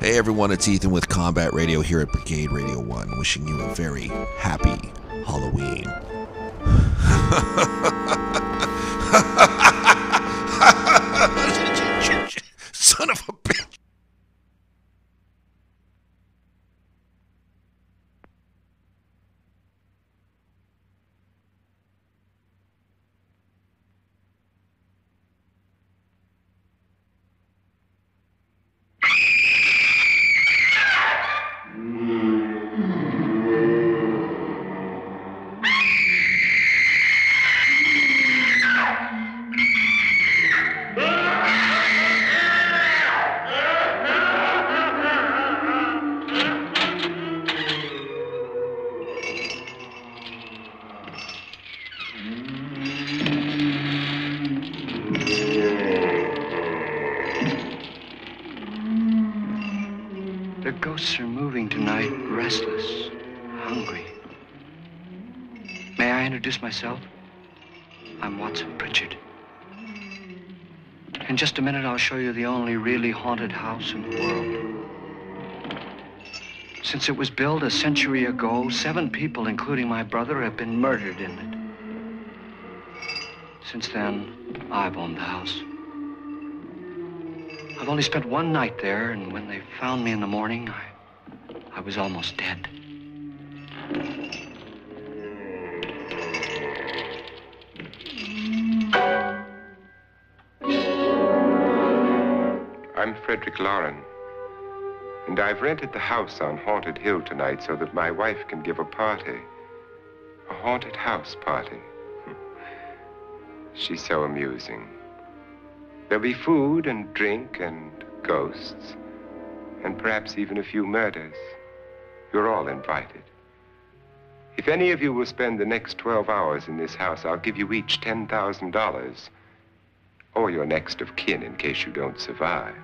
Hey everyone, it's Ethan with Combat Radio here at Brigade Radio 1, wishing you a very happy Halloween. show you the only really haunted house in the world. Since it was built a century ago, seven people, including my brother, have been murdered in it. Since then, I've owned the house. I've only spent one night there, and when they found me in the morning, I, I was almost dead. I've rented the house on Haunted Hill tonight so that my wife can give a party. A haunted house party. She's so amusing. There'll be food and drink and ghosts, and perhaps even a few murders. You're all invited. If any of you will spend the next 12 hours in this house, I'll give you each $10,000 or your next of kin in case you don't survive.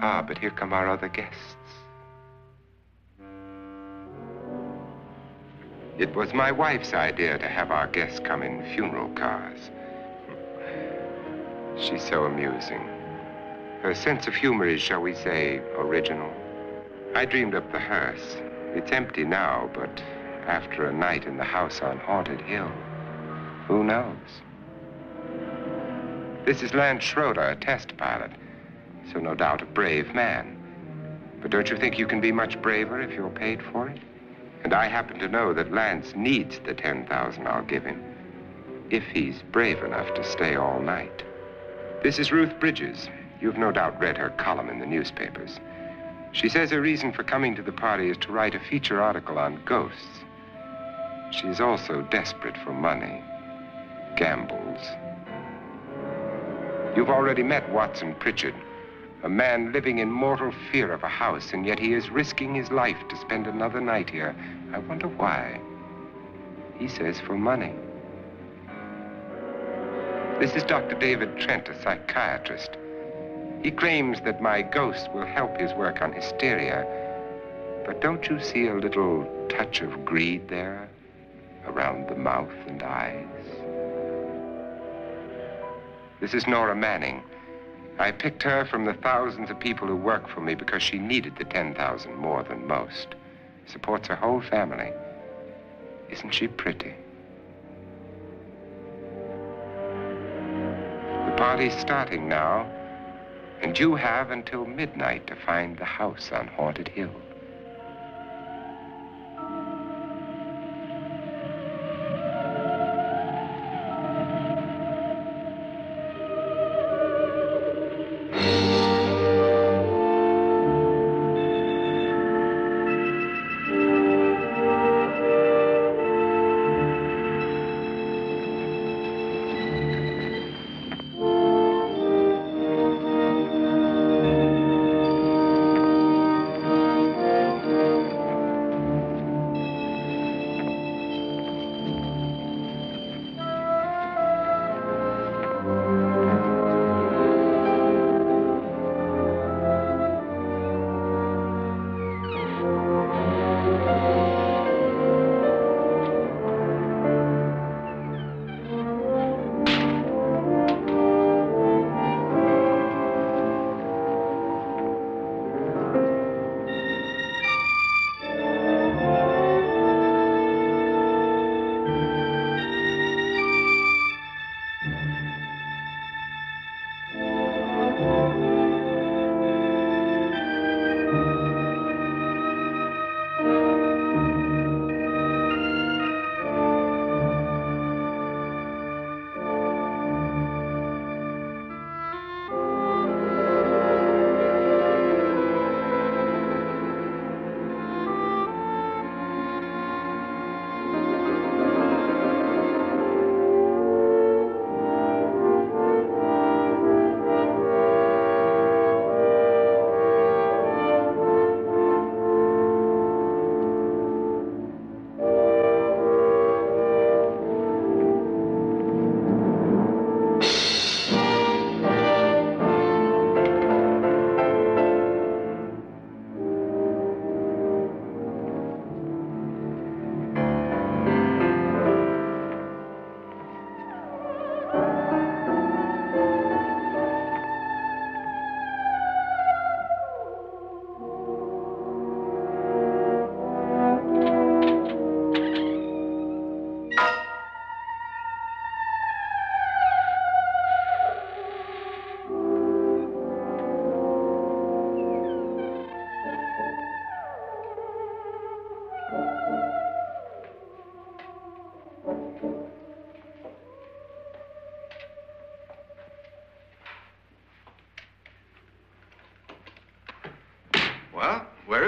Ah, but here come our other guests. It was my wife's idea to have our guests come in funeral cars. She's so amusing. Her sense of humor is, shall we say, original. I dreamed up the hearse. It's empty now, but after a night in the house on Haunted Hill, who knows? This is Lance Schroeder, a test pilot, so no doubt a brave man. But don't you think you can be much braver if you're paid for it? And I happen to know that Lance needs the 10,000 I'll give him, if he's brave enough to stay all night. This is Ruth Bridgers. You've no doubt read her column in the newspapers. She says her reason for coming to the party is to write a feature article on ghosts. She's also desperate for money, gambles. You've already met Watson Pritchard, a man living in mortal fear of a house, and yet he is risking his life to spend another night here. I wonder why. He says for money. This is Dr. David Trent, a psychiatrist. He claims that my ghost will help his work on hysteria. But don't you see a little touch of greed there? Around the mouth and eyes? This is Nora Manning. I picked her from the thousands of people who work for me because she needed the 10,000 more than most. Supports her whole family. Isn't she pretty? The party's starting now, and you have until midnight to find the house on Haunted Hill.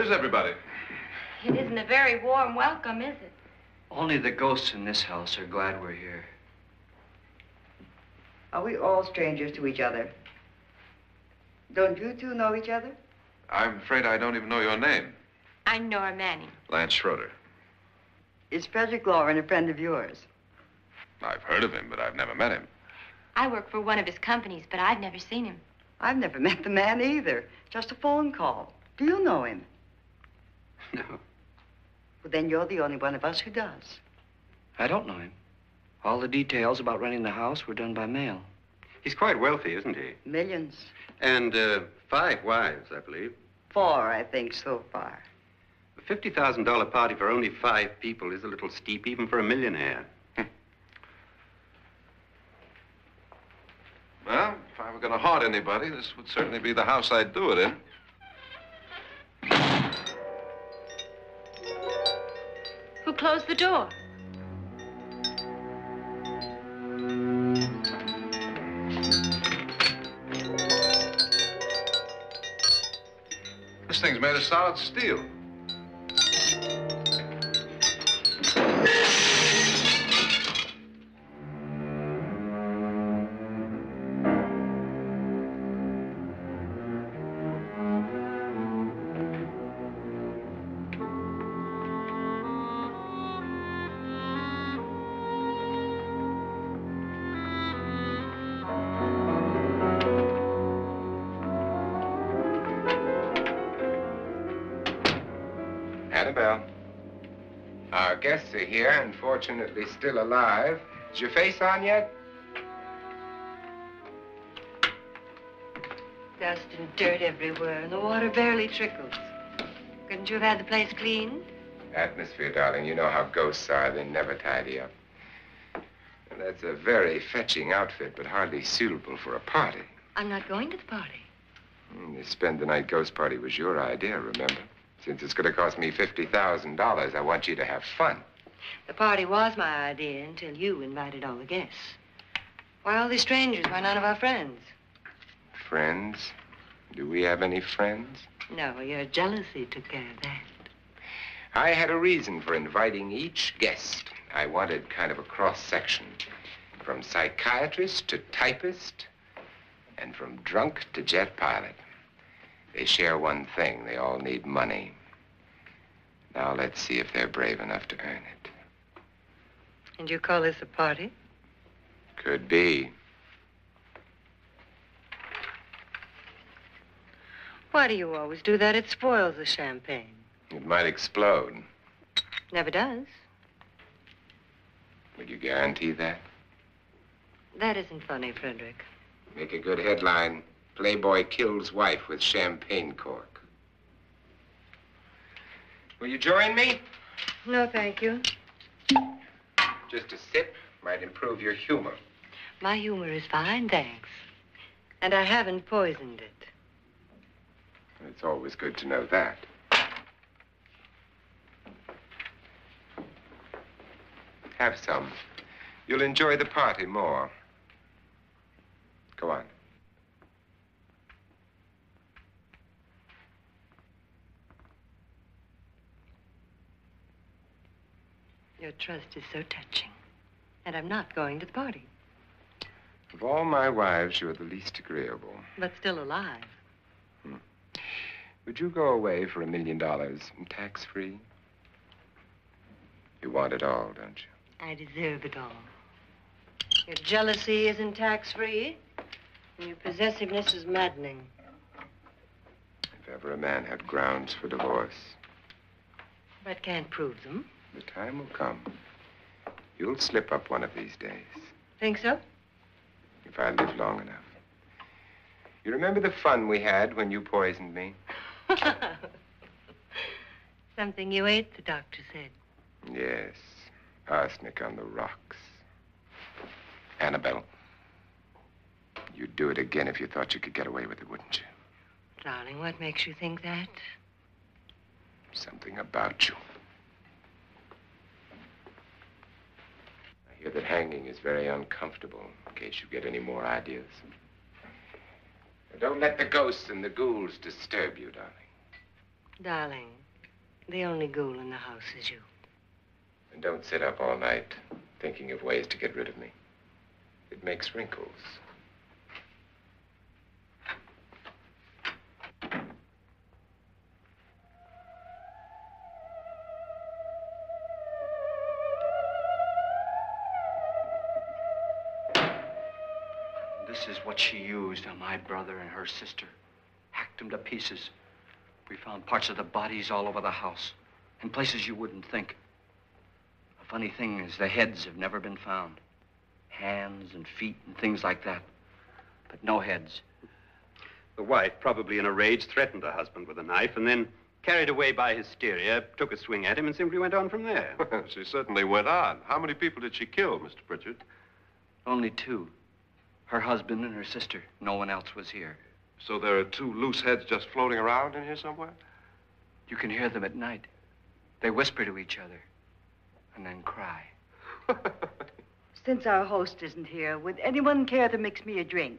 Well, where is everybody? It isn't a very warm welcome, is it? Only the ghosts in this house are glad we're here. Are we all strangers to each other? Don't you two know each other? I'm afraid I don't even know your name. I'm Nora Manning. Lance Schroeder. Is Frederick Loren a friend of yours? I've heard of him, but I've never met him. I work for one of his companies, but I've never seen him. I've never met the man either. Just a phone call. Do you know him? No, Well, then you're the only one of us who does. I don't know him. All the details about renting the house were done by mail. He's quite wealthy, isn't he? Millions. And uh, five wives, I believe. Four, I think, so far. A $50,000 party for only five people is a little steep, even for a millionaire. Well, if I were going to haunt anybody, this would certainly be the house I'd do it in. Who closed the door? This thing's made of solid steel. Unfortunately still alive. Is your face on yet? Dust and dirt everywhere, and the water barely trickles. Couldn't you have had the place cleaned? Atmosphere, darling. You know how ghosts are. They never tidy up. And that's a very fetching outfit, but hardly suitable for a party. I'm not going to the party. Hmm, The spend the night ghost party was your idea, remember? Since it's going to cost me $50,000, I want you to have fun. The party was my idea until you invited all the guests. Why all these strangers? Why none of our friends? Friends? Do we have any friends? No, your jealousy took care of that. I had a reason for inviting each guest. I wanted kind of a cross section from psychiatrist to typist, and from drunk to jet pilot. They share one thing they all need money. Now let's see if they're brave enough to earn it. And you call this a party? Could be. Why do you always do that? It spoils the champagne. It might explode. Never does. Would you guarantee that? That isn't funny, Frederick. Make a good headline. Playboy kills wife with champagne cork. Will you join me? No, thank you. Just a sip might improve your humor. My humor is fine, thanks. And I haven't poisoned it. It's always good to know that. Have some. You'll enjoy the party more. Go on. Your trust is so touching. And I'm not going to the party, Of all my wives, you're the least agreeable. but still alive. Hmm. Would you go away for a million dollars tax free? You want it all, don't you? I deserve it all. Your jealousy isn't tax free, and your possessiveness is maddening. If ever a man had grounds for divorce, But can't prove them. The time will come. You'll slip up one of these days, Think so? if I live long enough. You remember the fun we had when you poisoned me? Something you ate, the doctor said. Yes, arsenic on the rocks. Annabelle, you'd do it again if you thought you could get away with it, wouldn't you? Darling, what makes you think that? Something about you. I hear that hanging is very uncomfortable, in case you get any more ideas. Now, Don't let the ghosts and the ghouls disturb you, darling. Darling, the only ghoul in the house is you. And don't sit up all night thinking of ways to get rid of me. It makes wrinkles. Used on my brother and her sister. Hacked them to pieces. We found parts of the bodies all over the house, in places you wouldn't think. The funny thing is, the heads have never been found. Hands and feet and things like that. But no heads. The wife, probably in a rage, threatened her husband with a knife and then, carried away by hysteria, took a swing at him and simply went on from there. she certainly went on. How many people did she kill, Mr. Pritchard? Only two. Her husband and her sister. No one else was here. So there are two loose heads just floating around in here somewhere? You can hear them at night. They whisper to each other and then cry. Since our host isn't here, would anyone care to mix me a drink?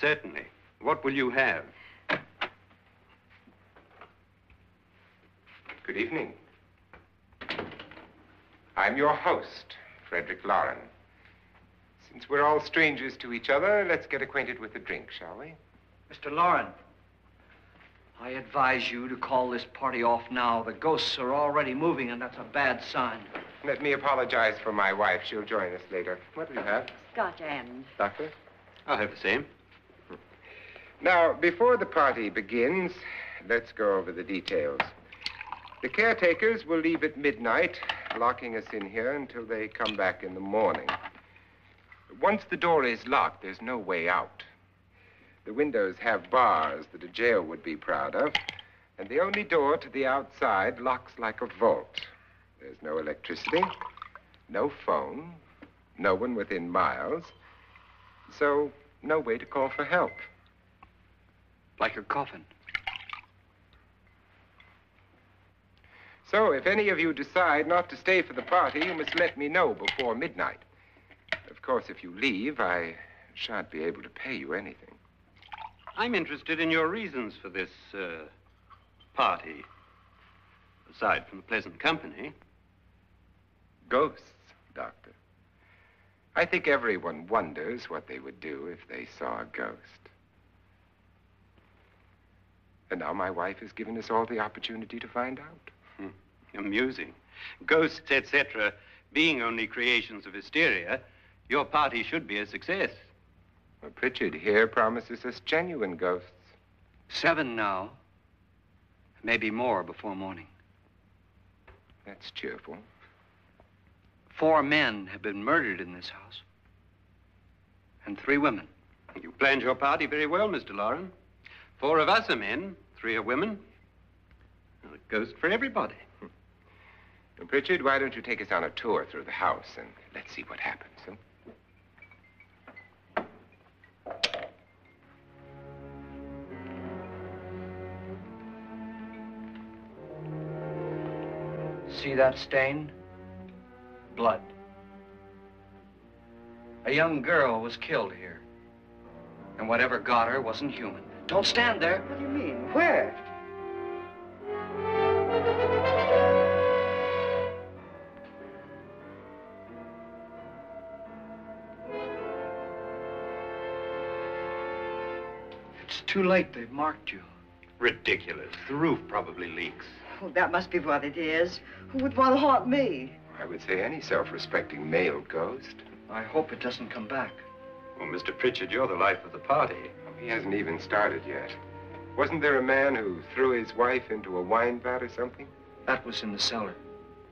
Certainly. What will you have? Good evening. I'm your host, Frederick Loren. Since we're all strangers to each other, let's get acquainted with a drink, shall we? Mr. Loren, I advise you to call this party off now. The ghosts are already moving, and that's a bad sign. Let me apologize for my wife. She'll join us later. What do you have, Scotch and. Doctor? I'll have the same. Now, before the party begins, let's go over the details. The caretakers will leave at midnight, locking us in here until they come back in the morning. Once the door is locked, there's no way out. The windows have bars that a jail would be proud of, and the only door to the outside locks like a vault. There's no electricity, no phone, no one within miles, so no way to call for help. Like a coffin. So, if any of you decide not to stay for the party, you must let me know before midnight. Of course, if you leave, I shan't be able to pay you anything. I'm interested in your reasons for this uh, party. Aside from the pleasant company. Ghosts, Doctor. I think everyone wonders what they would do if they saw a ghost. And now my wife has given us all the opportunity to find out. Hmm. Amusing. Ghosts, etc., being only creations of hysteria, your party should be a success. Well, Pritchard here promises us genuine ghosts. Seven now. Maybe more before morning. That's cheerful. Four men have been murdered in this house. And three women. You planned your party very well, Mr. Loren. Four of us are men, three are women. Well, a ghost for everybody. Pritchard, why don't you take us on a tour through the house and let's see what happens, See that stain? Blood. A young girl was killed here. And whatever got her wasn't human. Don't stand there. What do you mean? Where? It's too late. They've marked you. Ridiculous. The roof probably leaks. Oh, that must be what it is. Who would want to haunt me? I would say any self-respecting male ghost. I hope it doesn't come back. Well, Mr. Pritchard, you're the life of the party. He hasn't even started yet. Wasn't there a man who threw his wife into a wine vat or something? That was in the cellar.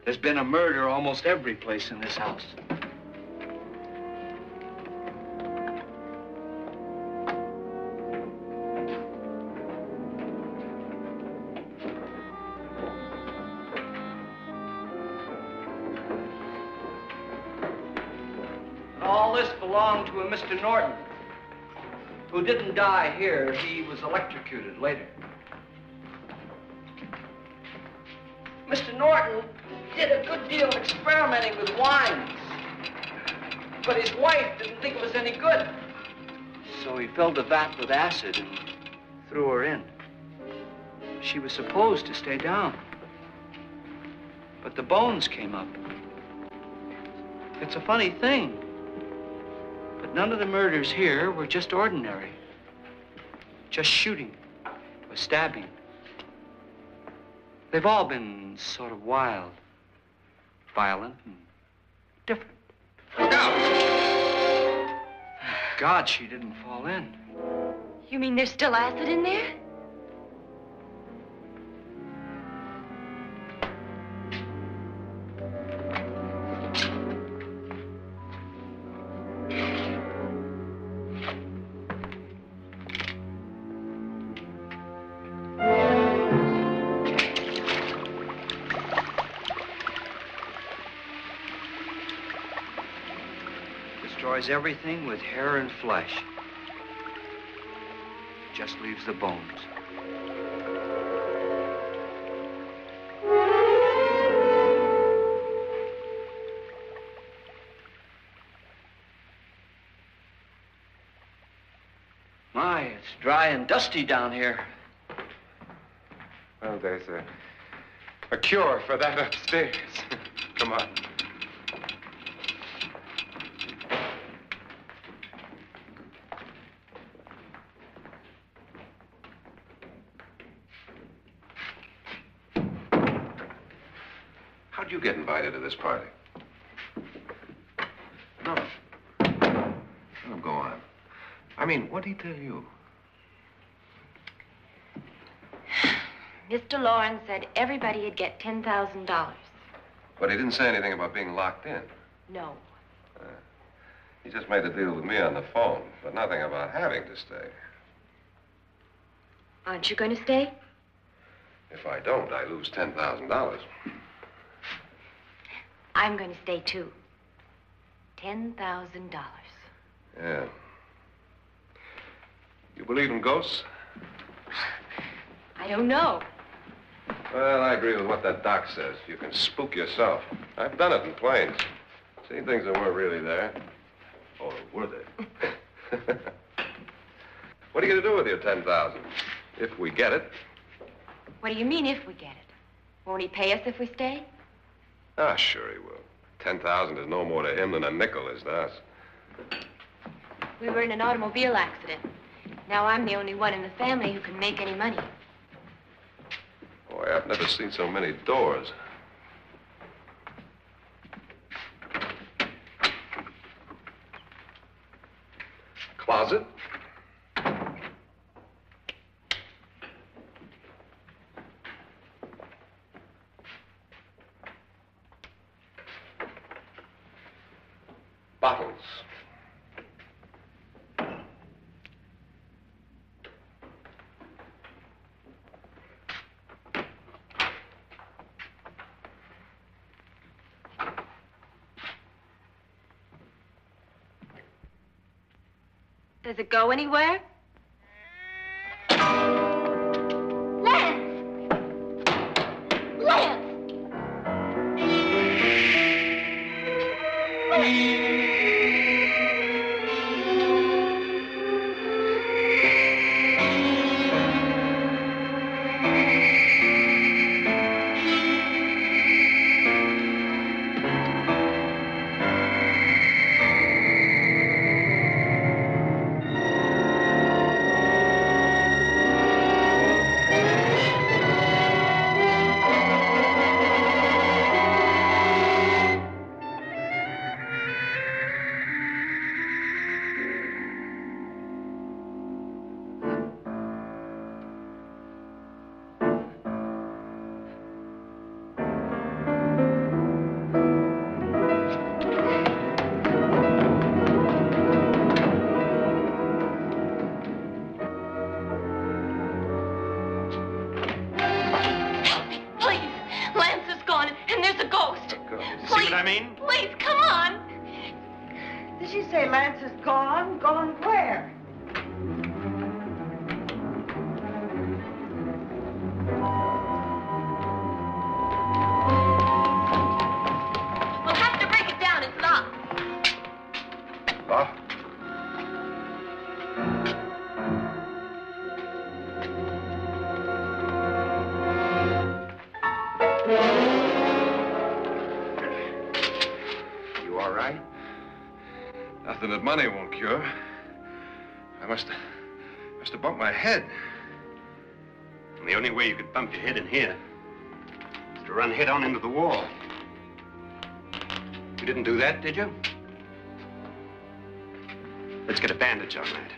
There's been a murder almost every place in this house. Belonged to a Mr. Norton, who didn't die here. He was electrocuted later. Mr. Norton did a good deal of experimenting with wines. But his wife didn't think it was any good. So he filled the vat with acid and threw her in. She was supposed to stay down. But the bones came up. It's a funny thing. But none of the murders here were just ordinary. Just shooting or stabbing. They've all been sort of wild, violent, and different. Look out! God, she didn't fall in. You mean there's still acid in there? Everything with hair and flesh. Just leaves the bones. My, it's dry and dusty down here. Well, there's a, a cure for that upstairs. Come on. How'd you get invited to this party? No. No, go on. I mean, what'd he tell you? Mr. Lawrence said everybody'd get $10,000. But he didn't say anything about being locked in. No. Uh, he just made a deal with me on the phone, but nothing about having to stay. Aren't you going to stay? If I don't, I lose $10,000. I'm going to stay too. $10,000. Yeah. You believe in ghosts? I don't know. Well, I agree with what that doc says. You can spook yourself. I've done it in planes. Seen things that weren't really there. Or were they? what are you going to do with your 10000 If we get it. What do you mean if we get it? Won't he pay us if we stay? Ah, sure he will. 10000 is no more to him than a nickel is to us. We were in an automobile accident. Now I'm the only one in the family who can make any money. Boy, I've never seen so many doors. Closet? Does it go anywhere? Did you? Let's get a bandage on that.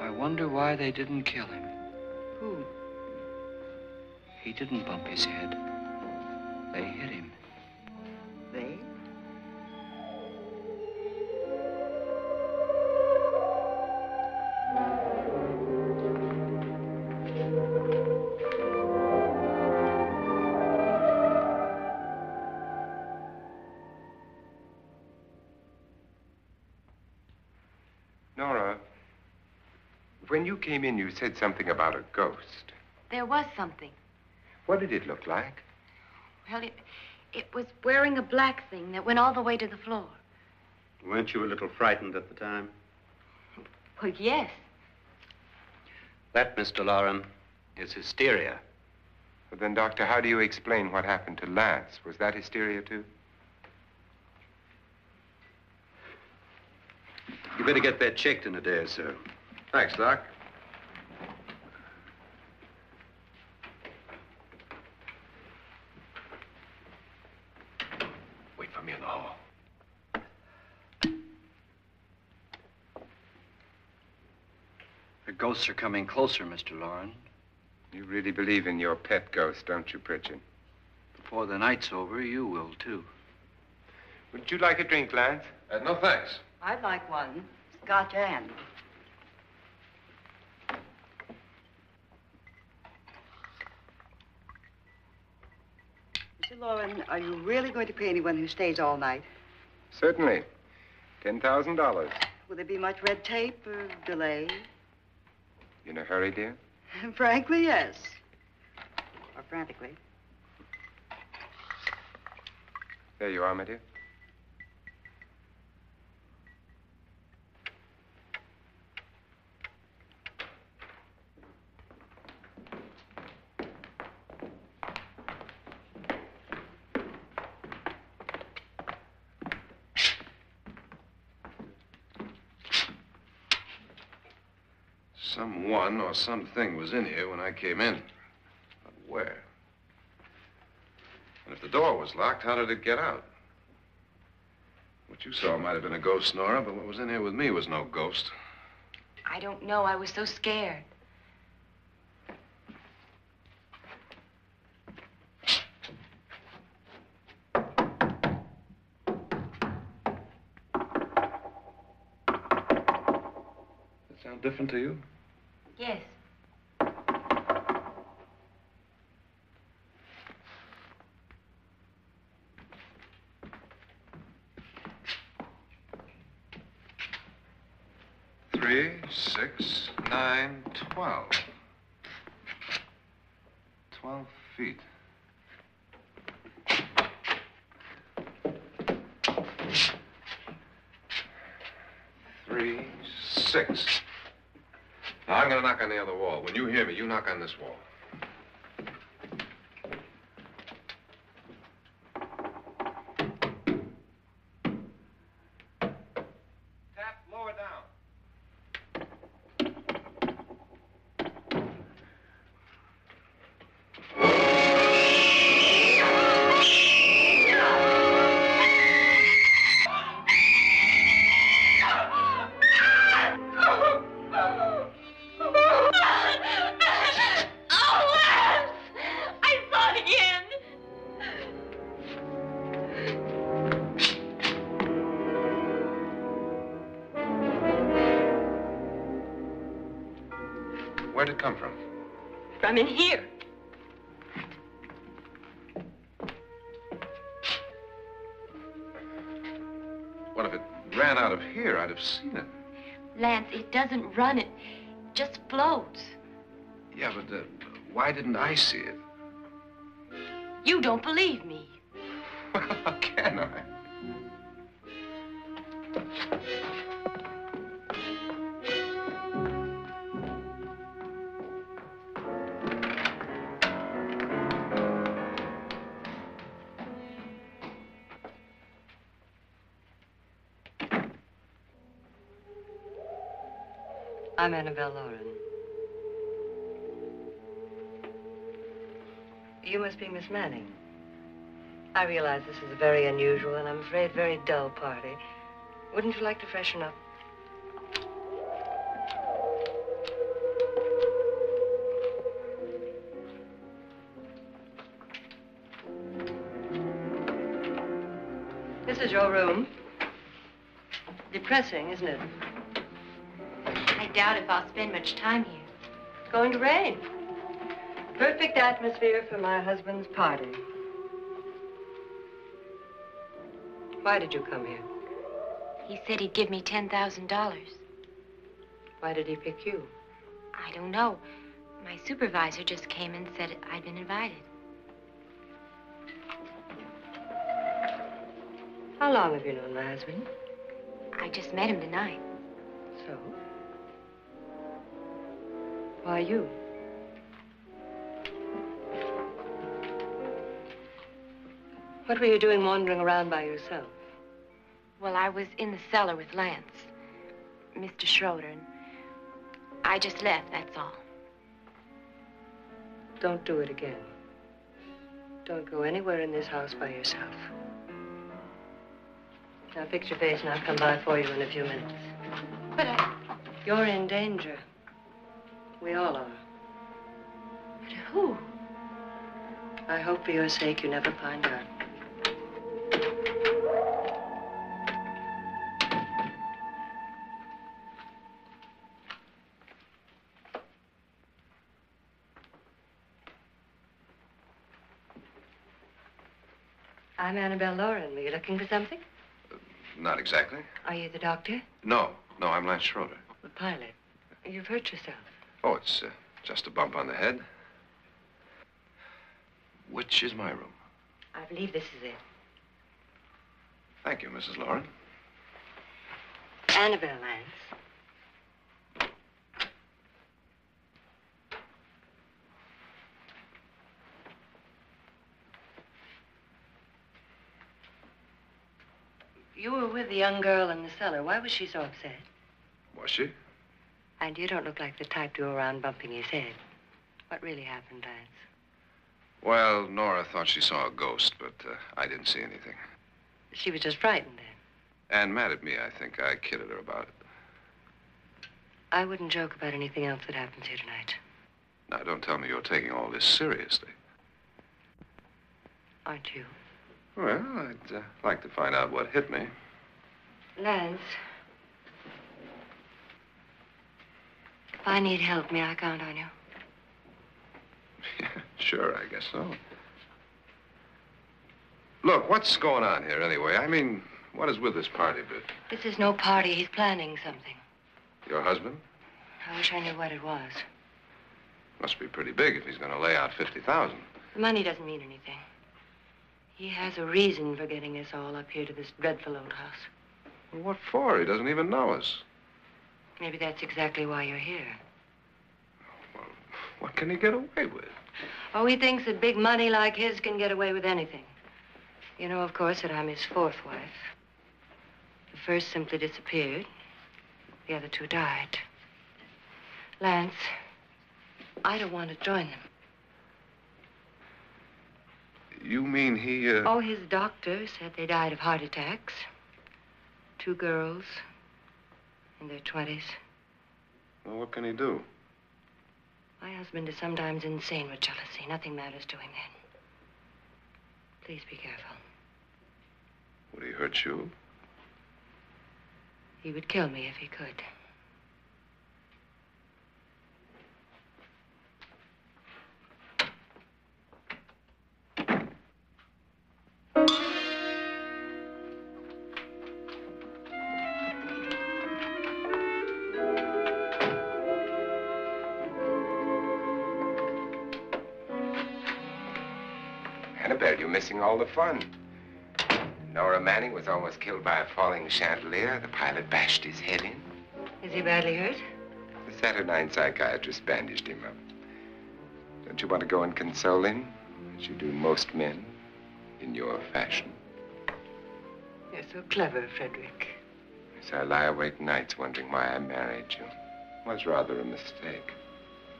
I wonder why they didn't kill him. Who? He didn't bump his head. Came in, you said something about a ghost. There was something. What did it look like? Well, it, it was wearing a black thing that went all the way to the floor. Weren't you a little frightened at the time? Well, yes. That, Mr. Loren, is hysteria. Well, then, Doctor, how do you explain what happened to Lance? Was that hysteria, too? You better get that checked in a day or so. Thanks, Doc. Wait for me in the ghosts are coming closer, Mr. Loren. You really believe in your pet ghost, don't you, Pritchard? Before the night's over, you will, too. Would you like a drink, Lance? Uh, no, thanks. I'd like one. Scotch and. Mr. Loren, are you really going to pay anyone who stays all night? Certainly. $10,000. Will there be much red tape or delay? You in a hurry, dear? Frankly, yes. Or frantically. There you are, my dear. Someone or something was in here when I came in. But where? And if the door was locked, how did it get out? What you saw might have been a ghost, Nora, but what was in here with me was no ghost. I don't know. I was so scared. It sound different to you? Yes. Three, six, nine, twelve. Twelve feet. Three, six. Now, I'm gonna knock on the other wall. When you hear me, you knock on this wall. Tap lower down. Run. It just floats. Yeah, but uh, why didn't I see it? You don't believe Annabelle Loren. You must be Miss Manning. I realize this is a very unusual and I'm afraid very dull party. Wouldn't you like to freshen up? This is your room. Depressing, isn't it? I doubt if I'll spend much time here. It's going to rain. Perfect atmosphere for my husband's party. Why did you come here? He said he'd give me $10,000. Why did he pick you? I don't know. My supervisor just came and said I'd been invited. How long have you known my husband? I just met him tonight. So? Why you? What were you doing wandering around by yourself? Well, I was in the cellar with Lance, Mr. Schroeder, and I just left, that's all. Don't do it again. Don't go anywhere in this house by yourself. Now fix your face and I'll come by for you in a few minutes. But I... You're in danger. We all are. But who? I hope for your sake you never find out. I'm Annabelle Loren. Were you looking for something? Not exactly. Are you the doctor? No, no, I'm Lance Schroeder. The pilot. You've hurt yourself. Oh, it's uh, just a bump on the head. Which is my room? I believe this is it. Thank you, Mrs. Loren. Annabelle Lance. You were with the young girl in the cellar. Why was she so upset? Was she? And you don't look like the type to go around bumping his head. What really happened, Lance? Well, Nora thought she saw a ghost, but uh, I didn't see anything. She was just frightened then. And mad at me, I think. I kidded her about it. I wouldn't joke about anything else that happens here tonight. Now, don't tell me you're taking all this seriously. Aren't you? Well, I'd uh, like to find out what hit me. Lance. If I need help, may I count on you? sure, I guess so. Look, what's going on here anyway? I mean, what is with this party bit? This is no party. He's planning something. Your husband? I wish I knew what it was. Must be pretty big if he's going to lay out 50,000. The money doesn't mean anything. He has a reason for getting us all up here to this dreadful old house. Well, what for? He doesn't even know us. Maybe that's exactly why you're here. Well, what can he get away with? Oh, he thinks that big money like his can get away with anything. You know, of course, that I'm his fourth wife. The first simply disappeared. The other two died. Lance, I don't want to join them. You mean he, uh... Oh, his doctor said they died of heart attacks. Two girls in their 20s. Well, what can he do? My husband is sometimes insane with jealousy. Nothing matters to him then. Please be careful. Would he hurt you? He would kill me if he could. All the fun. Nora Manning was almost killed by a falling chandelier. The pilot bashed his head in. Is he badly hurt? The Saturnine psychiatrist bandaged him up. Don't you want to go and console him, as you do most men, in your fashion? You're so clever, Frederick. So I lie awake nights wondering why I married you. It was rather a mistake.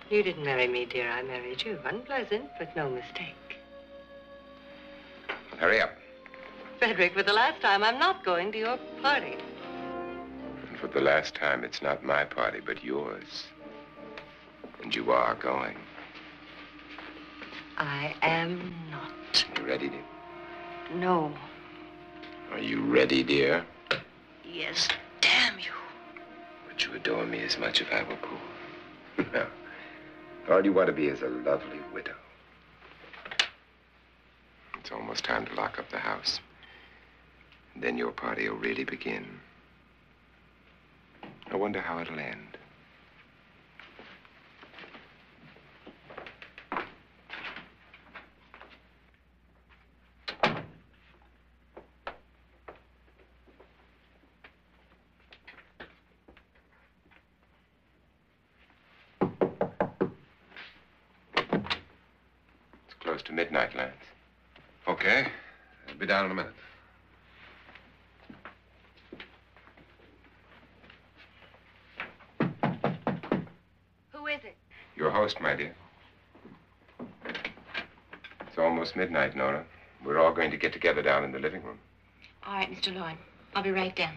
You didn't marry me, dear. I married you. Unpleasant, but no mistake. Hurry up. Frederick, for the last time, I'm not going to your party. And for the last time, it's not my party, but yours. And you are going. I am not. You ready, dear? No. Are you ready, dear? Yes, damn you. Would you adore me as much if I were poor? no. All you want to be is a lovely widow. It's almost time to lock up the house. And then your party will really begin. I wonder how it'll end. It's close to midnight, Lance. Okay. I'll be down in a minute. Who is it? Your host, my dear. It's almost midnight, Nora. We're all going to get together down in the living room. All right, Mr. Lloyd. I'll be right down.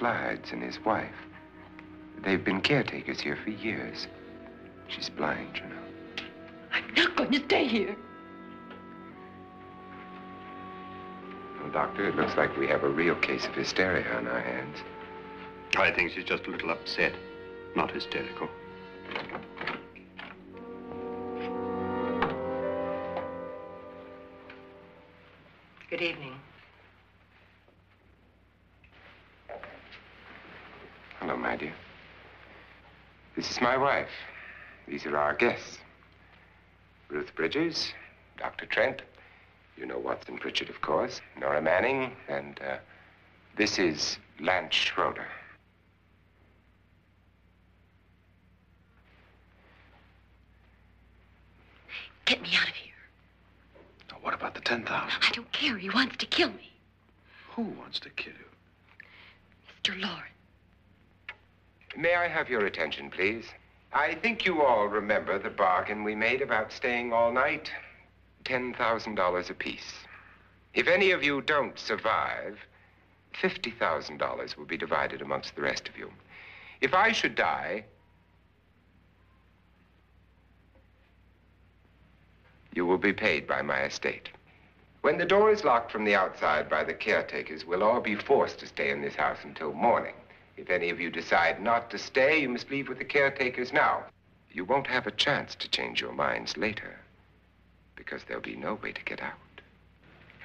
Slydes and his wife. They've been caretakers here for years. She's blind, you know. I'm not going to stay here. Well, Doctor, it looks like we have a real case of hysteria on our hands. I think she's just a little upset, not hysterical. These are our guests. Ruth Bridgers, Dr. Trent. You know Watson Pritchard, of course. Nora Manning, and uh, this is Lance Schroeder. Get me out of here. Now, what about the 10,000? I don't care. He wants to kill me. Who wants to kill you? Mr. Loren. May I have your attention, please? I think you all remember the bargain we made about staying all night. $10,000 apiece. If any of you don't survive, $50,000 will be divided amongst the rest of you. If I should die, you will be paid by my estate. When the door is locked from the outside by the caretakers, we'll all be forced to stay in this house until morning. If any of you decide not to stay, you must leave with the caretakers now. You won't have a chance to change your minds later because there'll be no way to get out.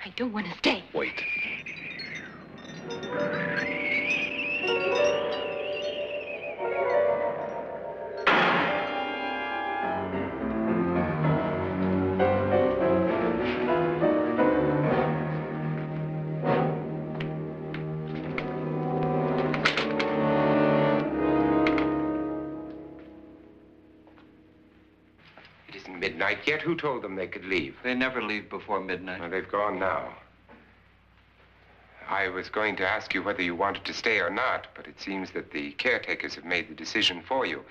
I don't want to stay. Wait. Midnight yet. Who told them they could leave? They never leave before midnight. Well, they've gone now. I was going to ask you whether you wanted to stay or not, but it seems that the caretakers have made the decision for you.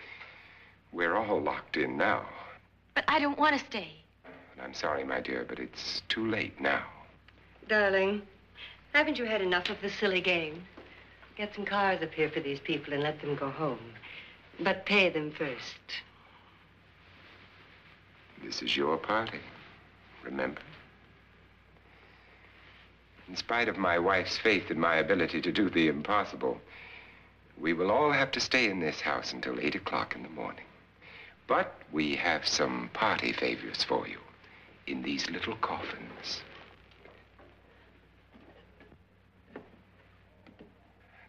We're all locked in now. But I don't want to stay. And I'm sorry, my dear, but it's too late now. Darling, haven't you had enough of the silly game? Get some cars up here for these people and let them go home. But pay them first. This is your party. Remember? In spite of my wife's faith in my ability to do the impossible, we will all have to stay in this house until 8 o'clock in the morning. But we have some party favors for you in these little coffins.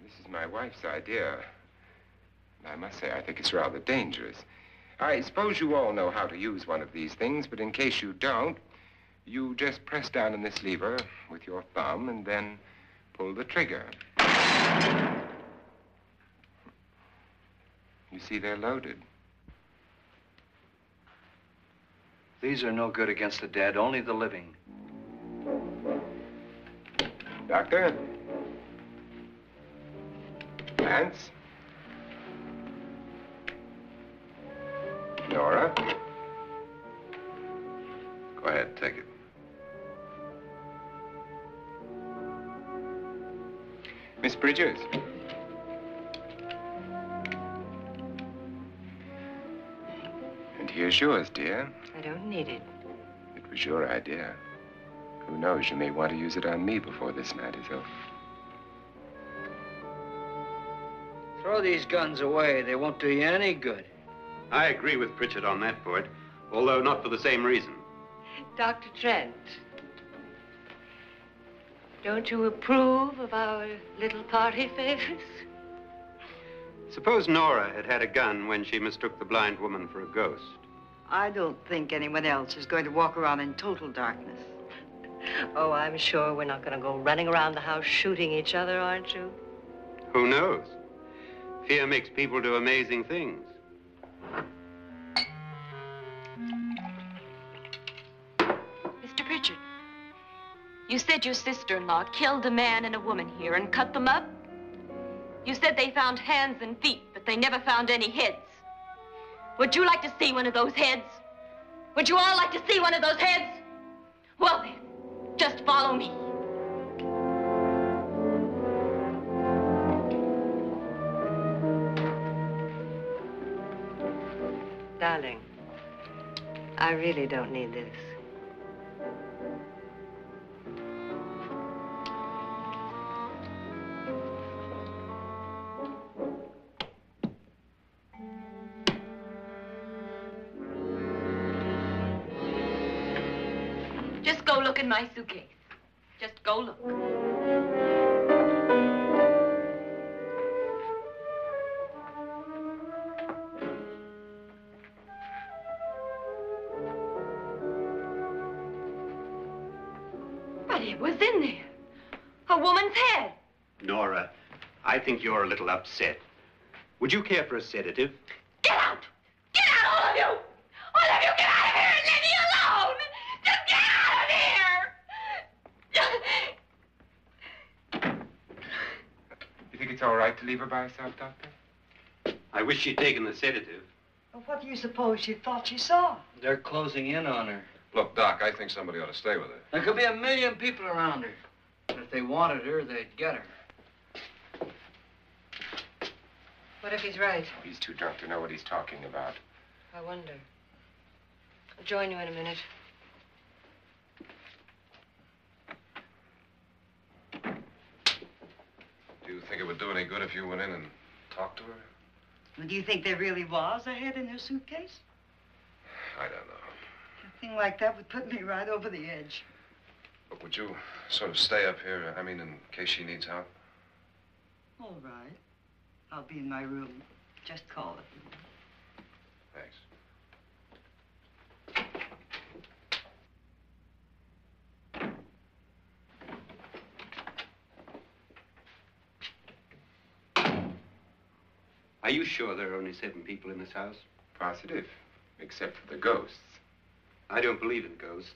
This is my wife's idea. I must say, I think it's rather dangerous. I suppose you all know how to use one of these things, but in case you don't, you just press down on this lever with your thumb and then pull the trigger. You see, they're loaded. These are no good against the dead, only the living. Doctor? Lance? Nora? Go ahead, take it. Miss Bridgers? And here's yours, dear. I don't need it. It was your idea. Who knows, you may want to use it on me before this night is over. Throw these guns away. They won't do you any good. I agree with Pritchard on that point, although not for the same reason. Dr. Trent, don't you approve of our little party favors? Suppose Nora had had a gun when she mistook the blind woman for a ghost. I don't think anyone else is going to walk around in total darkness. Oh, I'm sure we're not going to go running around the house shooting each other, aren't you? Who knows? Fear makes people do amazing things. You said your sister-in-law killed a man and a woman here and cut them up? You said they found hands and feet, but they never found any heads. Would you like to see one of those heads? Would you all like to see one of those heads? Well then, just follow me. Darling, I really don't need this. Look in my suitcase. Just go look. But it was in there. A woman's head. Nora, I think you're a little upset. Would you care for a sedative? Get out! Get out, all of you! All of you, get out of here and leave me alone! Just get out of here! You think it's all right to leave her by herself, Doctor? I wish she'd taken the sedative. Well, what do you suppose she thought she saw? They're closing in on her. Look, Doc, I think somebody ought to stay with her. There could be a million people around her. But if they wanted her, they'd get her. What if he's right? He's too drunk to know what he's talking about. I wonder. I'll join you in a minute. Do you think it would do any good if you went in and talked to her? Well, do you think there really was a head in her suitcase? I don't know. A thing like that would put me right over the edge. But would you sort of stay up here, I mean, in case she needs help? All right. I'll be in my room. Just call it. Thanks. Are you sure there are only seven people in this house? Positive, except for the ghosts. I don't believe in ghosts,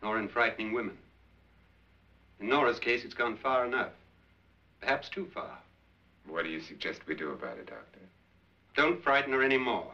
nor in frightening women. In Nora's case, it's gone far enough. Perhaps too far. What do you suggest we do about it, Doctor? Don't frighten her any more.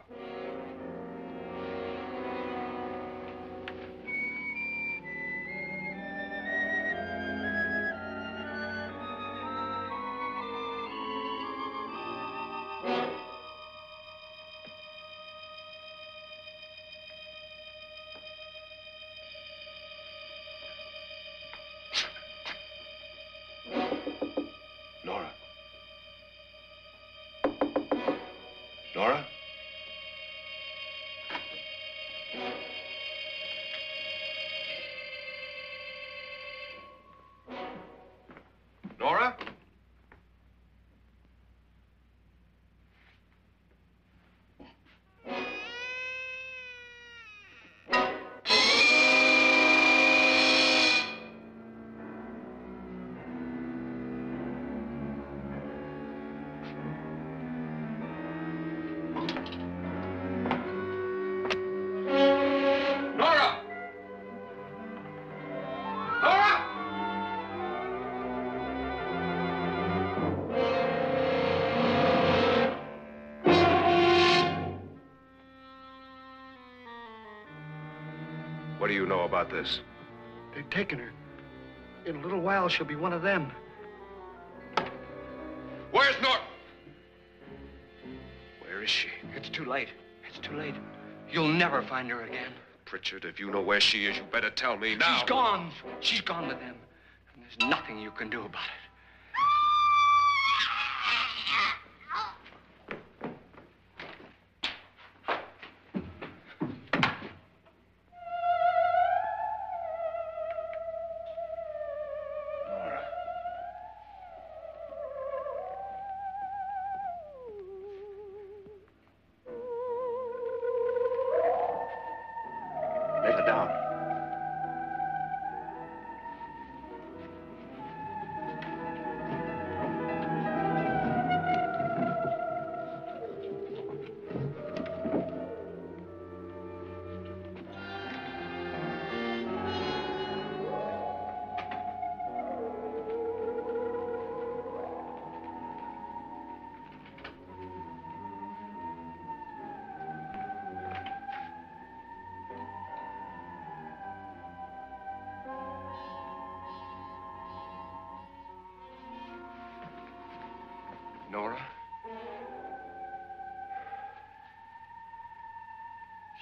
Do you know about this? They've taken her. In a little while, she'll be one of them. Where's Nora? Where is she? It's too late. It's too late. You'll never find her again. Pritchard, if you know where she is, you better tell me now. She's gone. She's gone with them. And there's nothing you can do about it. Nora?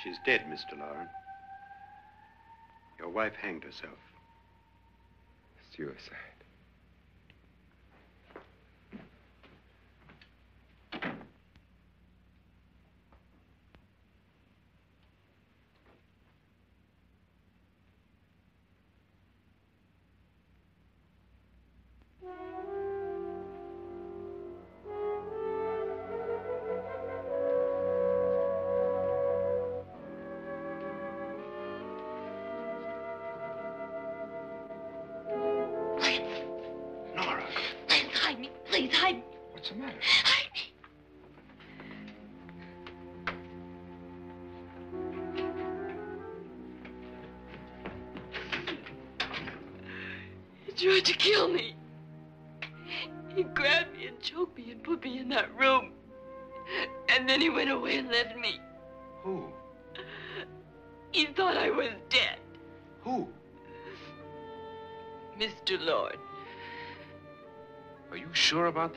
She's dead, Mr. Loren. Your wife hanged herself. Suicide.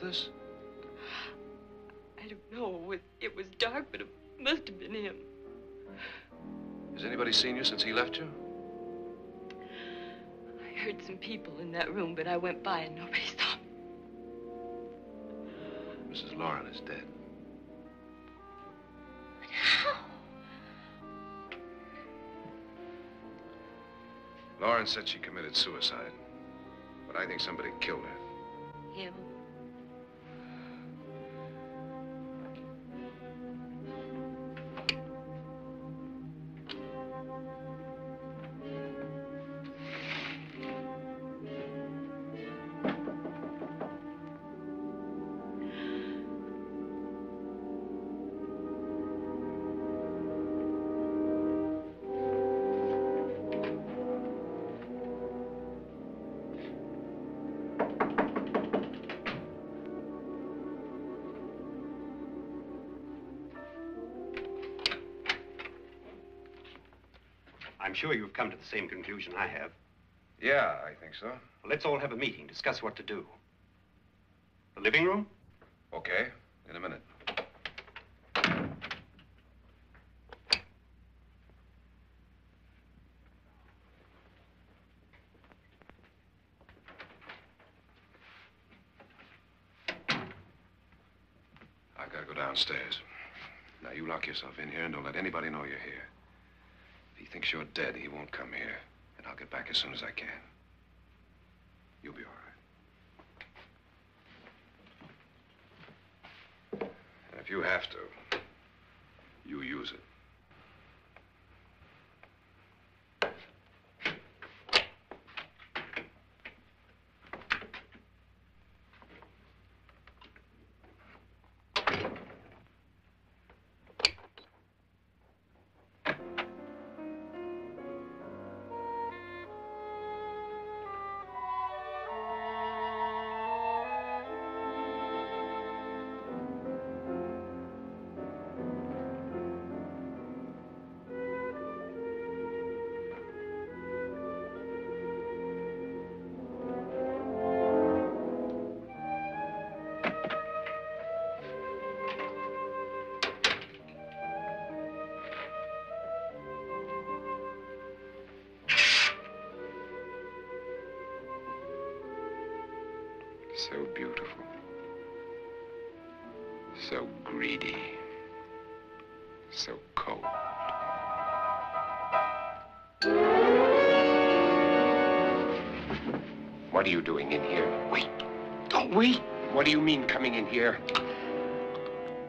This? I don't know. It was, it was dark, but it must have been him. Has anybody seen you since he left you? I heard some people in that room, but I went by and nobody saw me. Mrs. Loren is dead. But how? Loren said she committed suicide, but I think somebody killed her. Him. I'm sure you've come to the same conclusion I have. Yeah, I think so. Well, let's all have a meeting, discuss what to do. The living room? Okay, in a minute. I gotta go downstairs. Now, you lock yourself in here and don't let anybody know you're here. Thinks you're dead, he won't come here. And I'll get back as soon as I can. What are you doing in here? Wait. Don't wait. What do you mean coming in here?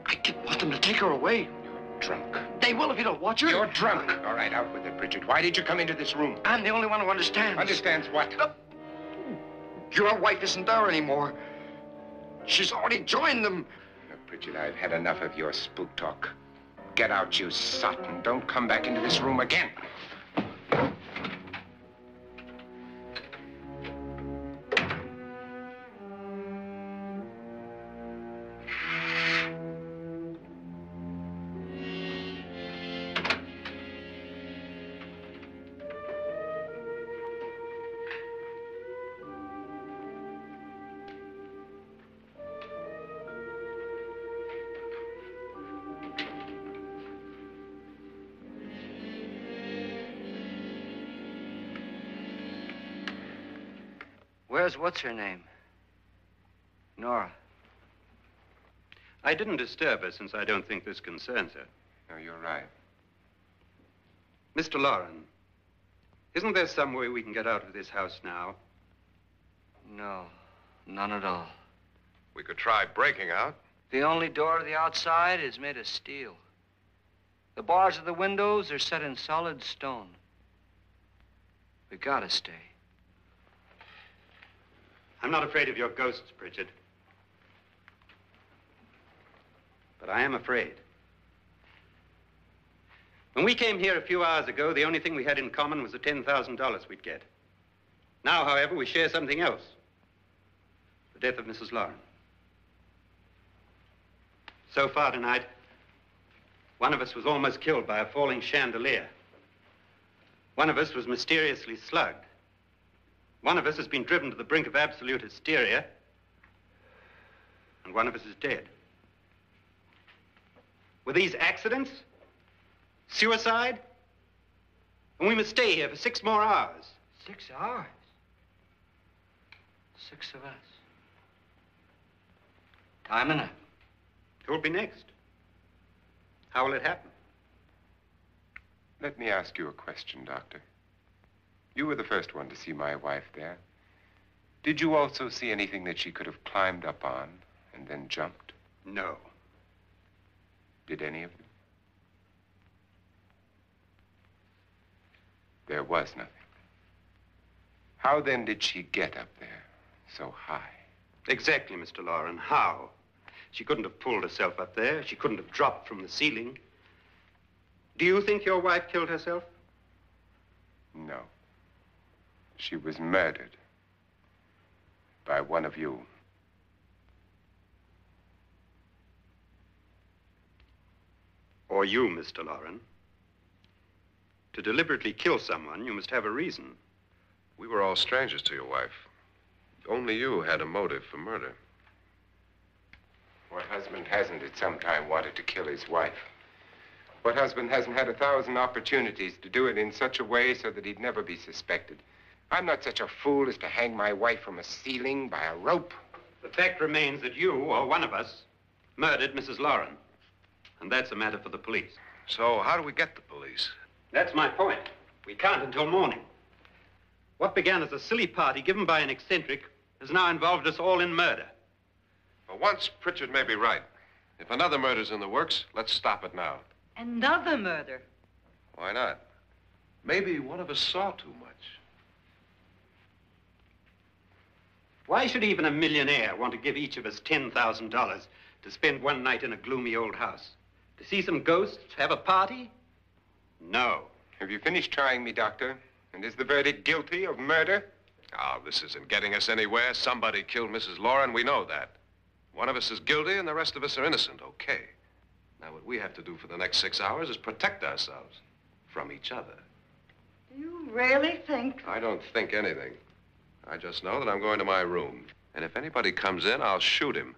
I didn't want them to take her away. You're drunk. They will if you don't watch her. You're drunk. All right, out with it, Pritchard. Why did you come into this room? I'm the only one who understands. Understands what? Your wife isn't there anymore. She's already joined them. Pritchard, I've had enough of your spook talk. Get out, you sot, and don't come back into this room again. What's her name? Nora. I didn't disturb her since I don't think this concerns her. No, you're right. Mr. Loren, isn't there some way we can get out of this house now? No, none at all. We could try breaking out. The only door to the outside is made of steel. The bars of the windows are set in solid stone. We gotta stay. I'm not afraid of your ghosts, Pritchard. But I am afraid. When we came here a few hours ago, the only thing we had in common was the $10,000 we'd get. Now, however, we share something else. The death of Mrs. Loren. So far tonight, one of us was almost killed by a falling chandelier. One of us was mysteriously slugged. One of us has been driven to the brink of absolute hysteria. And one of us is dead. Were these accidents? Suicide? And we must stay here for six more hours. Six hours? Six of us. Time enough. Who'll be next? How will it happen? Let me ask you a question, Doctor. You were the first one to see my wife there. Did you also see anything that she could have climbed up on and then jumped? No. Did any of them? There was nothing. How then did she get up there so high? Exactly, Mr. Loren. How? She couldn't have pulled herself up there. She couldn't have dropped from the ceiling. Do you think your wife killed herself? No. She was murdered by one of you. Or you, Mr. Loren. To deliberately kill someone, you must have a reason. We were all strangers to your wife. Only you had a motive for murder. What husband hasn't at some time wanted to kill his wife? What husband hasn't had a thousand opportunities to do it in such a way so that he'd never be suspected? I'm not such a fool as to hang my wife from a ceiling by a rope. The fact remains that you, or one of us, murdered Mrs. Loren. And that's a matter for the police. So, how do we get the police? That's my point. We can't until morning. What began as a silly party given by an eccentric has now involved us all in murder. For once, Pritchard may be right. If another murder's in the works, let's stop it now. Another murder. Why not? Maybe one of us saw too much. Why should even a millionaire want to give each of us $10,000 to spend one night in a gloomy old house? To see some ghosts, have a party? No. Have you finished trying me, Doctor? And is the verdict guilty of murder? Oh, this isn't getting us anywhere. Somebody killed Mrs. Loren. We know that. One of us is guilty and the rest of us are innocent, okay. Now, what we have to do for the next six hours is protect ourselves from each other. Do you really think? I don't think anything. I just know that I'm going to my room. And if anybody comes in, I'll shoot him.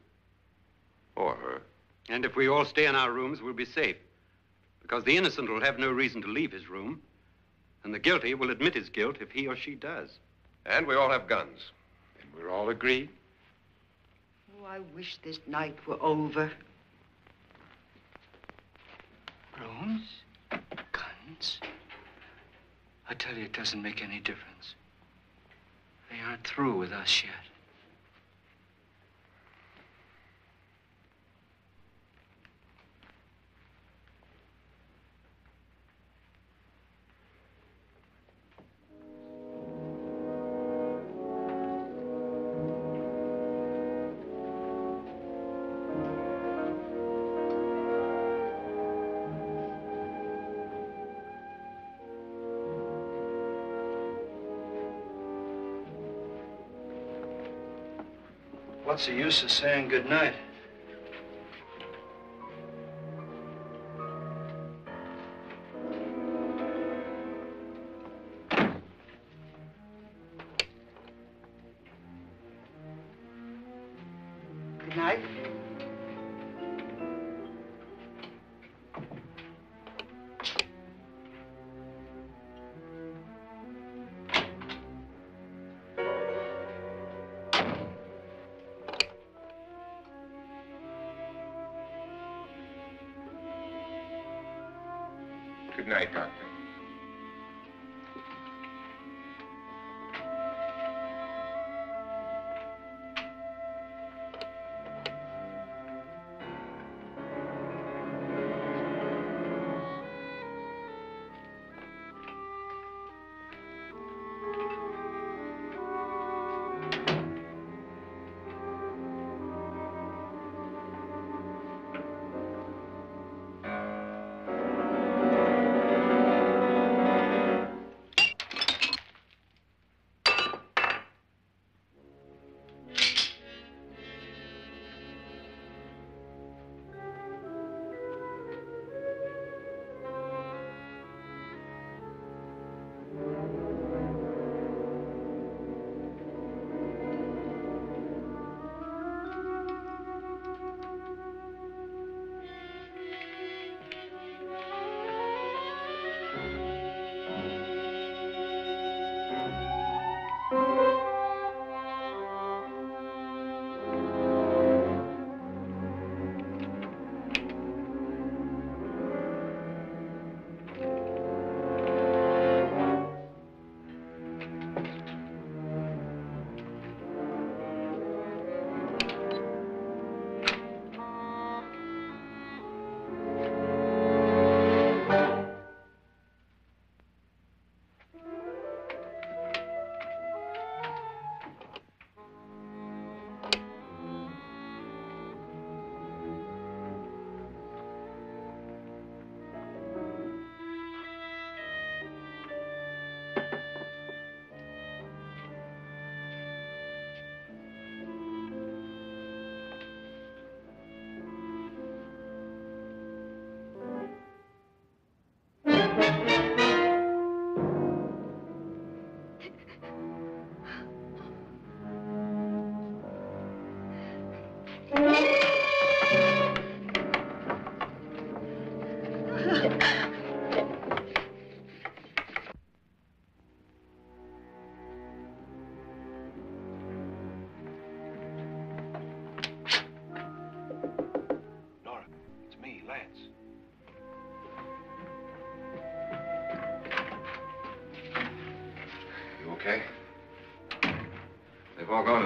Or her. And if we all stay in our rooms, we'll be safe. Because the innocent will have no reason to leave his room. And the guilty will admit his guilt if he or she does. And we all have guns. And we're all agreed? Oh, I wish this night were over. Rooms? Guns? I tell you, it doesn't make any difference. They aren't through with us yet. What's the use of saying good night?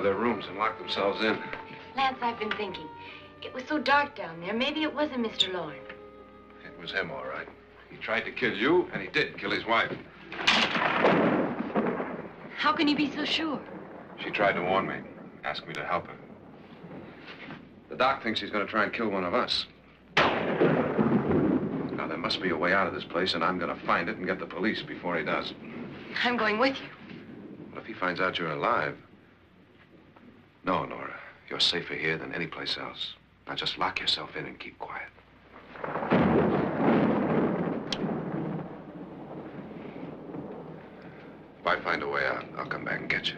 They've all gone to their rooms and locked themselves in. Lance, I've been thinking. It was so dark down there. Maybe it wasn't Mr. Loren. It was him, all right. He tried to kill you, and he did kill his wife. How can you be so sure? She tried to warn me, asked me to help her. The doc thinks he's going to try and kill one of us. Now, there must be a way out of this place, and I'm going to find it and get the police before he does. I'm going with you. What if he finds out you're alive? You're safer here than any place else. Now just lock yourself in and keep quiet. If I find a way out, I'll come back and get you.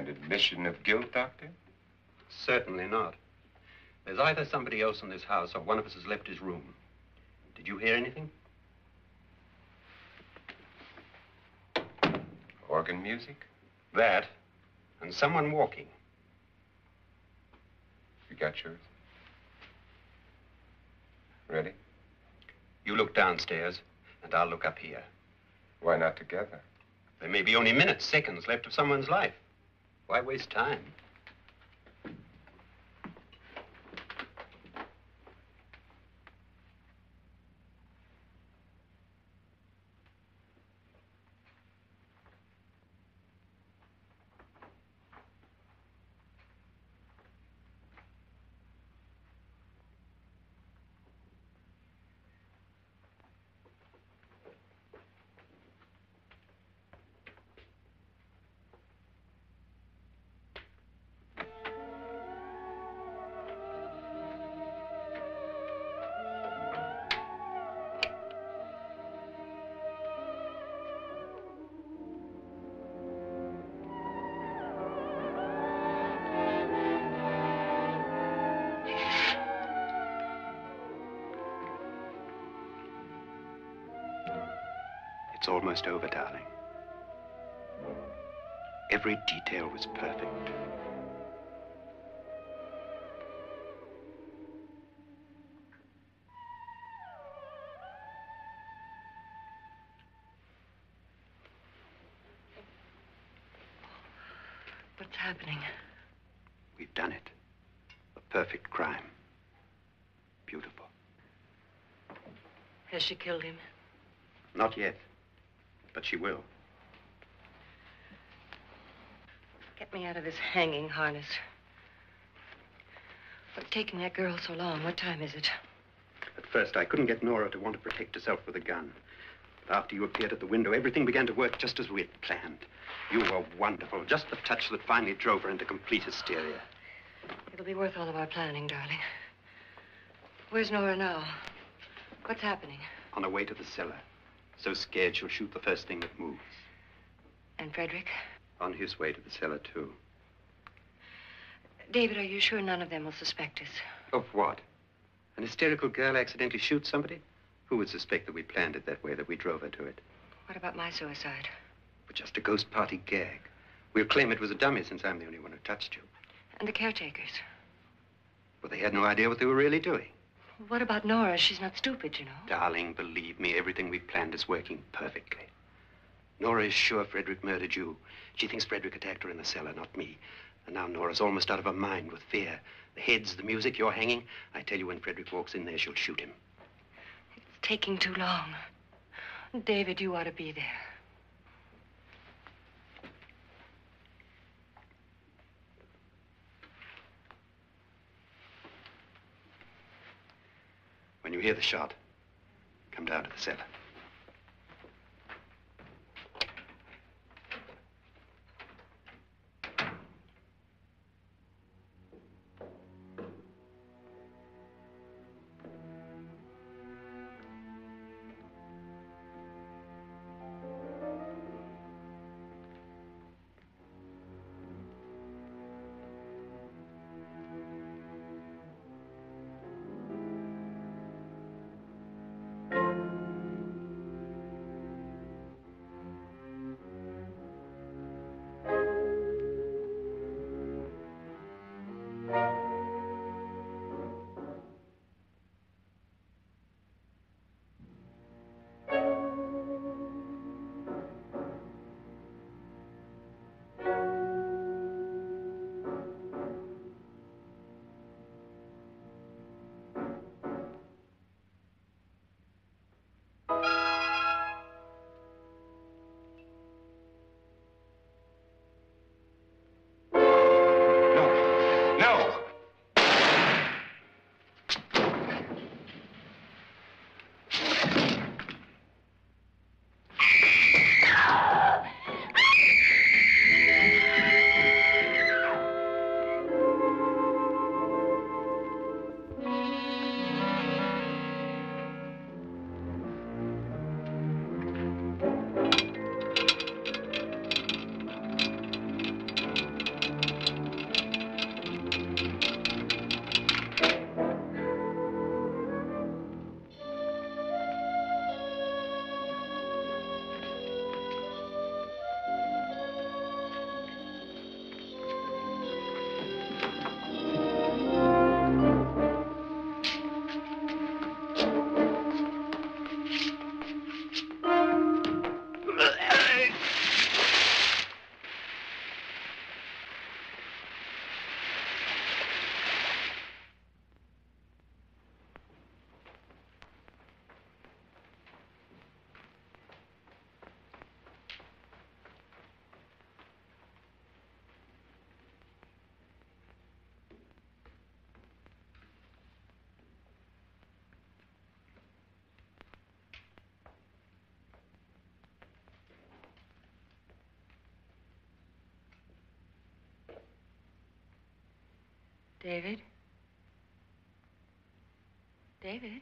An admission of guilt, Doctor? Certainly not. There's either somebody else in this house or one of us has left his room. Did you hear anything? Organ music? That, and someone walking. You got yours? Ready? You look downstairs, and I'll look up here. Why not together? There may be only minutes, seconds left of someone's life. Why waste time? Almost over, darling. Every detail was perfect. What's happening? We've done it. A perfect crime. Beautiful. Has she killed him? Not yet, but she will. Get me out of this hanging harness. What's taking that girl so long? What time is it? At first, I couldn't get Nora to want to protect herself with a gun. But after you appeared at the window, everything began to work just as we had planned. You were wonderful. Just the touch that finally drove her into complete hysteria. It'll be worth all of our planning, darling. Where's Nora now? What's happening? On her way to the cellar. So scared she'll shoot the first thing that moves. And Frederick? On his way to the cellar, too. David, are you sure none of them will suspect us? Of what? An hysterical girl accidentally shoots somebody? Who would suspect that we planned it that way, that we drove her to it? What about my suicide? But just a ghost party gag. We'll claim it was a dummy since I'm the only one who touched you. And the caretakers? Well, they had no idea what they were really doing. What about Nora? She's not stupid, you know. Darling, believe me, everything we've planned is working perfectly. Nora is sure Frederick murdered you. She thinks Frederick attacked her in the cellar, not me. And now Nora's almost out of her mind with fear. The heads, the music, you're hanging. I tell you, when Frederick walks in there, she'll shoot him. It's taking too long. David, you ought to be there. When you hear the shot, come down to the cellar. David? David?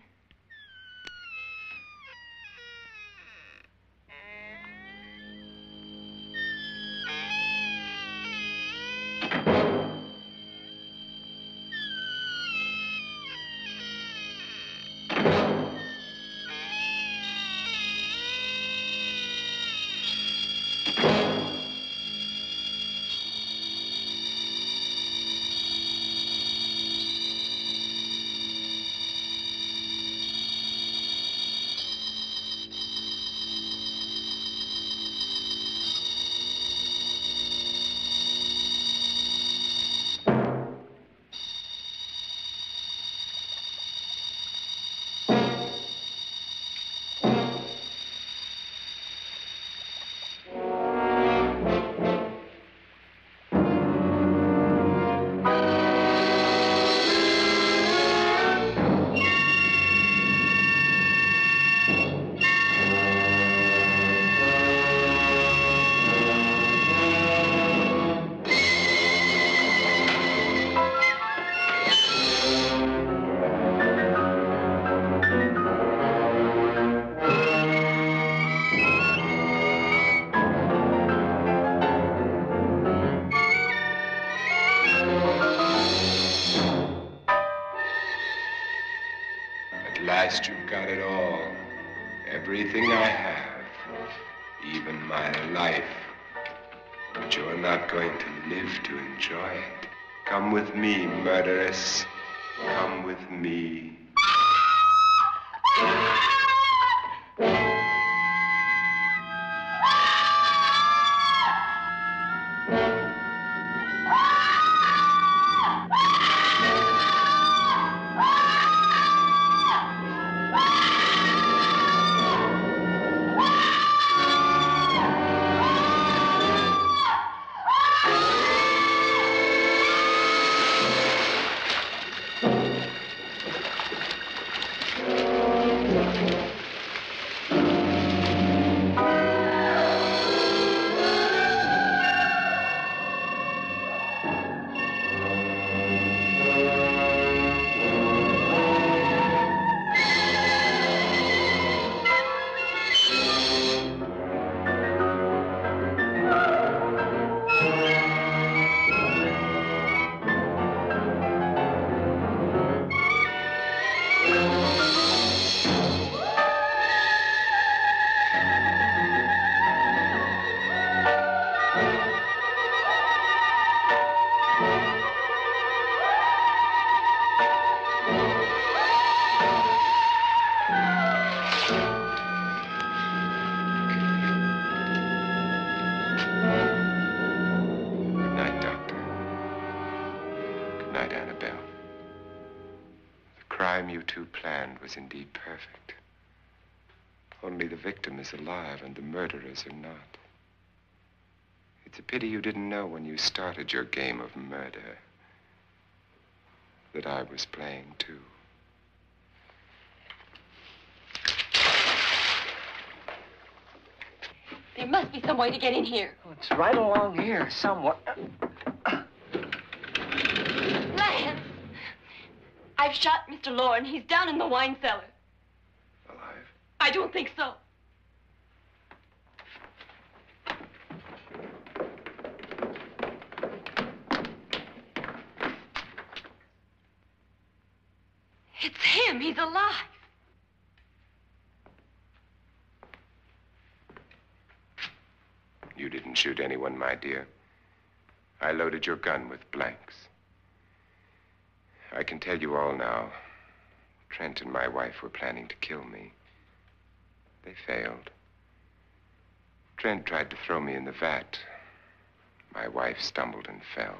Me, murderess. Come with me. Alive and the murderers are not. It's a pity you didn't know when you started your game of murder that I was playing too. There must be some way to get in here. Oh, It's right along here somewhere. Lance! I've shot Mr. Loren. He's down in the wine cellar. Alive? I don't think so. It's him. He's alive. You didn't shoot anyone, my dear. I loaded your gun with blanks. I can tell you all now. Trent and my wife were planning to kill me. They failed. Trent tried to throw me in the vat. My wife stumbled and fell.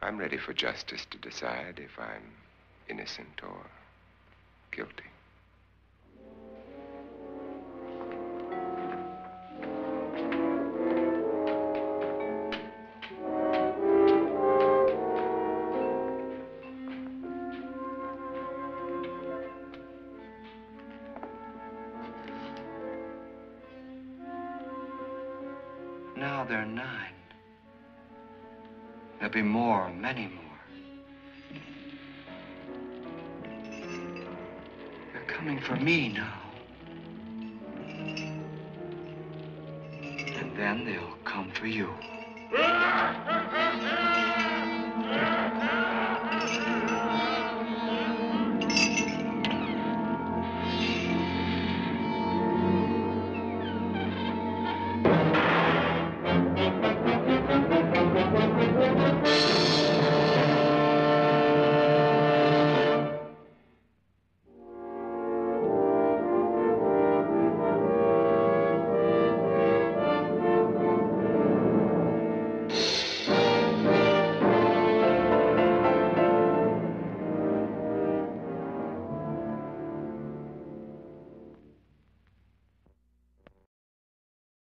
I'm ready for justice to decide if I'm innocent or guilty.